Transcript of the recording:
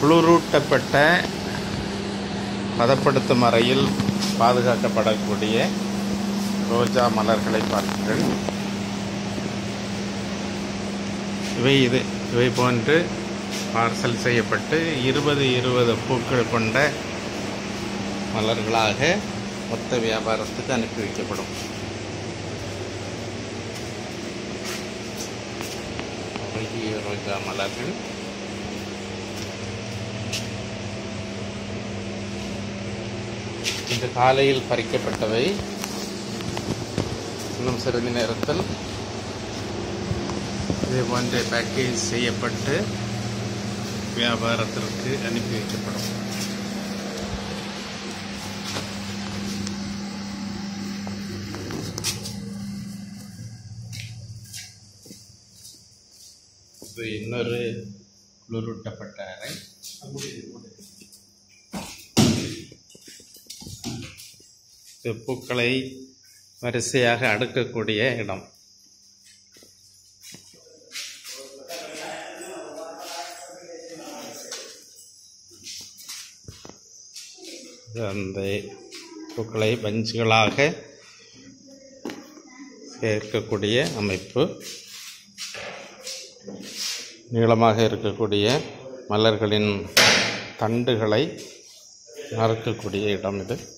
குளிரூட்டப்பட்ட பதப்படுத்தும் அறையில் பாதுகாக்கப்படக்கூடிய ரோஜா மலர்களை பார்க்கிறேன். இவை இது இவை போன்று பார்சல் செய்யப்பட்டு இருபது இருபது பூக்கள் கொண்ட மலர்களாக மொத்த வியாபாரத்துக்கு அனுப்பி வைக்கப்படும். ரோஜா மலர்கள். இன்று காலையில் பறிக்கப்பட்டவை. இன்னும் சிறிது நேரத்தில் இதே போன்ற பேக்கேஜ் செய்யப்பட்டு வியாபாரத்திற்கு அனுப்பி வைக்கப்படும். இன்னொரு குளிரூட்டப்பட்ட அறை. பூக்களை வரிசையாக அடுக்கக்கூடிய இடம். அந்த பூக்களை பஞ்சுகளாக சேர்க்கக்கூடிய அமைப்பு. நீளமாக இருக்கக்கூடிய மலர்களின் தண்டுகளை நறுக்கக்கூடிய இடம் இது.